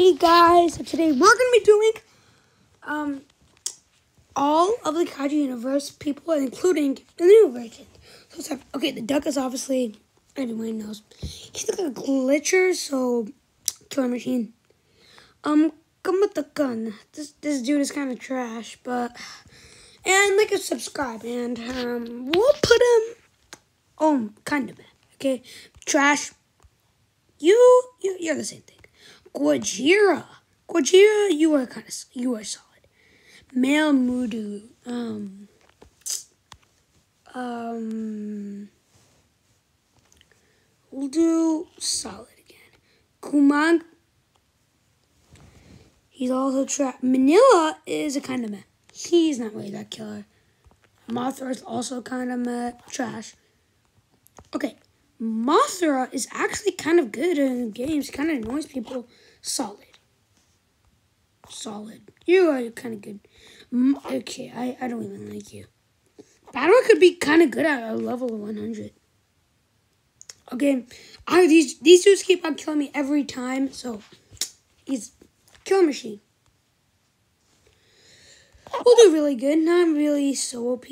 Hey guys, so today we're gonna be doing um all of the Kaiju universe people, including the new version. So okay, the duck is obviously everyone knows. He's like a glitcher, so killer machine. Um, come with the gun. This this dude is kind of trash, but and like a subscribe and um we'll put him oh kind of bad. Okay, trash. You you you're the same thing. Gojira. Gojira, you are kind of you are solid. Male MUTO. Um. Um. We'll do solid again. Kumang. He's also trapped. Manila is a kind of meh. He's not really that killer. Mothra is also kind of meh. Trash. Okay. Mothra is actually kind of good in games. Kind of annoys people. Solid. Solid. You are kind of good. Okay, I, I don't even like you. Battle could be kind of good at a level 100. Okay, I these these dudes keep on killing me every time, so he's kill machine. We'll do really good. Not really so OP.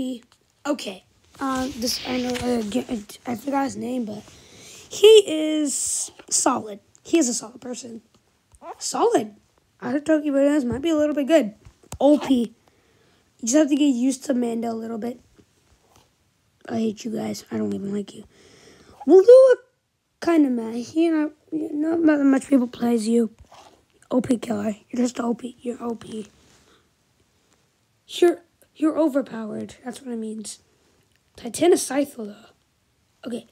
Okay, uh, this I know uh, I forgot his name, but he is solid. He is a solid person. Solid. Our Tokyo Bananas might be a little bit good. OP. You just have to get used to Mando a little bit. I hate you guys. I don't even like you. We'll do a kind of match. You know, not that much people plays you. OP killer. You're just OP. You're OP. You're you're overpowered. That's what it means. Titanocythala. Okay.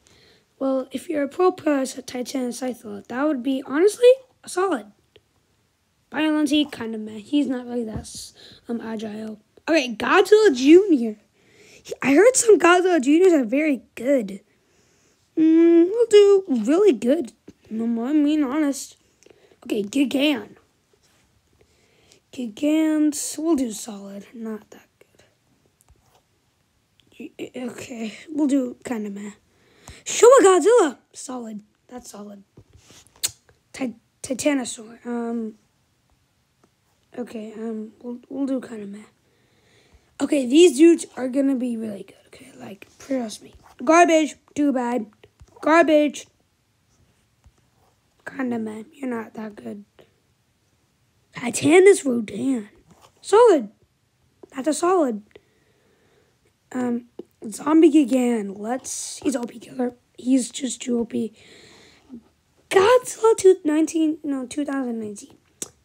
Well, if you're a pro player at Titanocythala, that would be honestly a solid. Violence, kind of meh. He's not really that um agile. Okay, Godzilla Jr. I heard some Godzilla Juniors are very good. Mm, we'll do really good. No, I mean honest. Okay, Gigan. Gigans, we'll do solid. Not that. Okay, we'll do kind of meh. Showa Godzilla, solid. That's solid. Titanosaur. Um. Okay. Um. We'll we'll do kind of meh. Okay, these dudes are gonna be really good. Okay, like trust me. Garbage. Too bad. Garbage. Kind of meh. You're not that good. Titanus Rodan. Solid. That's a solid. Um. Zombie again. Let's. He's OP killer. He's just too OP. Godzilla two, 19, no, 2019.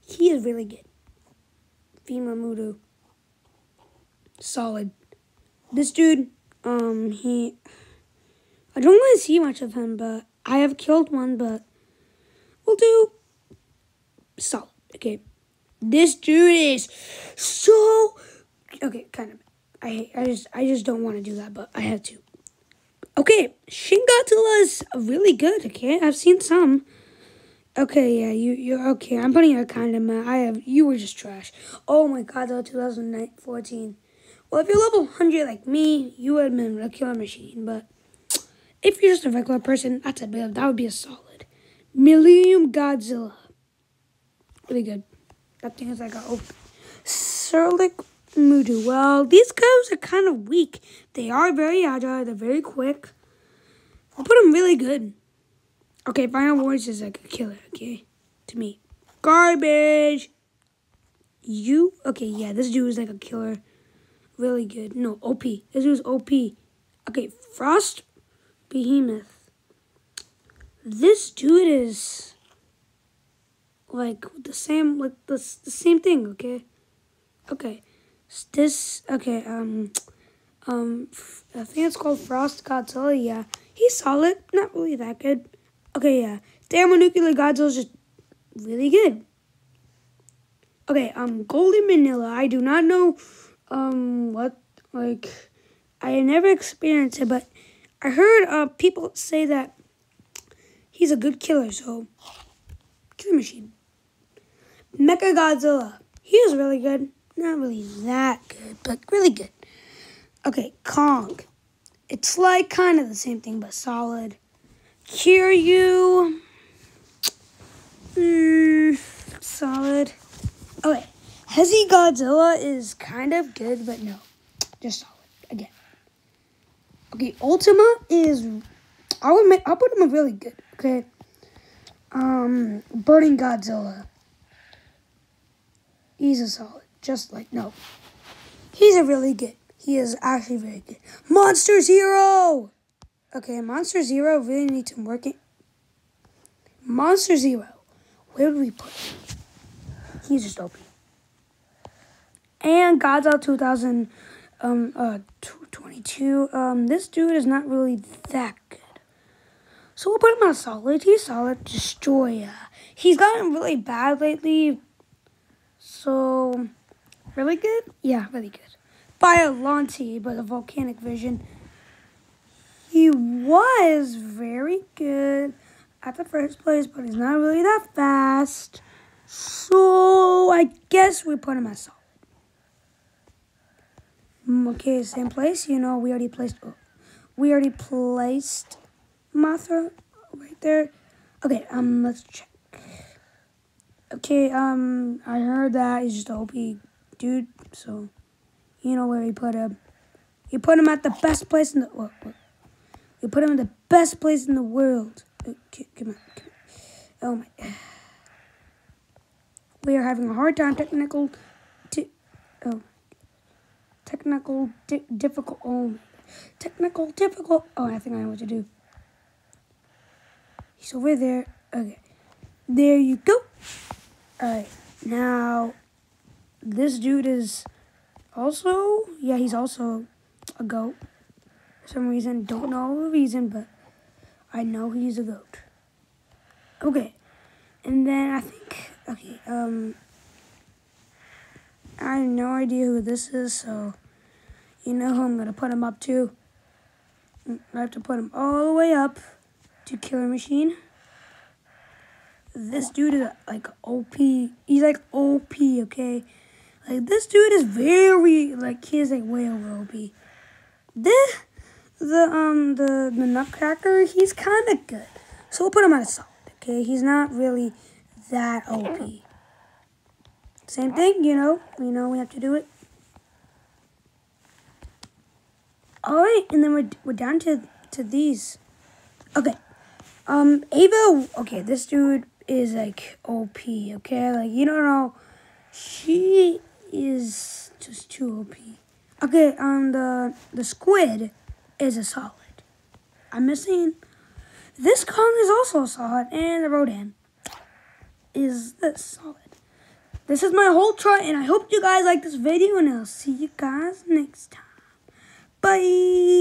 He is really good. Fima MUTO. Solid. This dude, um, he. I don't really see much of him, but I have killed one, but we'll do solid. Okay. This dude is so. Okay, kind of. I I just I just don't want to do that, but I have to. Okay, Shin Godzilla is really good. Okay, I've seen some. Okay, yeah, you you're okay. I'm putting you kind of mad. I have you were just trash. Oh my God, that 2014. Well, if you're level 100 like me, you would have been a killer machine. But if you're just a regular person, that's a bit. That would be a solid. Millennium Godzilla. Really good. That thing is like a open. Serlic MUTO. Well, these guys are kind of weak. They are very agile. They're very quick. I'll put them really good. Okay, Final Wars is like a killer, okay? To me. Garbage! You? Okay, yeah, this dude is like a killer. Really good. No, OP. This dude's OP. Okay, Frost Behemoth. This dude is like the same, like the, the same thing, okay? Okay. This okay. Um, um, I think it's called Frost Godzilla. Yeah, he's solid. Not really that good. Okay, yeah. Thermonuclear Godzilla is just really good. Okay, um, Golden Manila. I do not know, um, what like, I never experienced it, but I heard uh people say that he's a good killer. So, Killer Machine. Mecha Godzilla. He is really good. Not really that good, but really good. Okay, Kong. It's like kind of the same thing, but solid. Kiryu. Mm, so Heisei Godzilla is kind of good, but no, just solid again. Okay, Ultima is I would make, I'll put him really good. Okay, um, Burning Godzilla. He's a solid, just like no. He's a really good. He is actually very good. Monster Zero. Okay, Monster Zero really needs some working. Monster Zero. Where would we put him? He's just OP. And Godzilla 2000, um, uh, 22. Um, this dude is not really that good. So we'll put him on solid. He's solid. Destroyer. He's gotten really bad lately. So, really good? Yeah, really good. Biollante, but a volcanic vision. He was very good at the first place, but he's not really that fast. So, I guess we put him at solid. Mm, okay, same place. You know, we already placed. Oh, we already placed Mothra right there. Okay, um, let's check. Okay, um, I heard that he's just OP dude, so you know where he put him. You put him at the best place in the what? You put him in the best place in the world. Uh, okay, come on, come on. Oh my. We are having a hard time technical. oh technical di difficult. Oh, technical difficult. Oh, I think I know what to do. He's over there. Okay, there you go. All right, now this dude is also yeah he's also a goat. For some reason, don't know the reason, but I know he's a goat. Okay, and then I think okay um. I have no idea who this is, so you know who I'm to put him up to. I have to put him all the way up to Killer Machine. This dude is like OP. He's like OP, okay? Like this dude is very like he's like way over OP. This the um the the Nutcracker, he's kind of good. So we'll put him on a solid, okay? He's not really that OP. Same thing, you know. You know we have to do it. All right, and then we're we're down to to these. Okay, um, Ava. Okay, this dude is like OP. Okay, like you don't know, she is just too OP. Okay, um, the the squid is a solid. I'm missing. This Kong is also a solid, and the Rodan is this solid. This is my whole chart, and I hope you guys like this video, and I'll see you guys next time. Bye.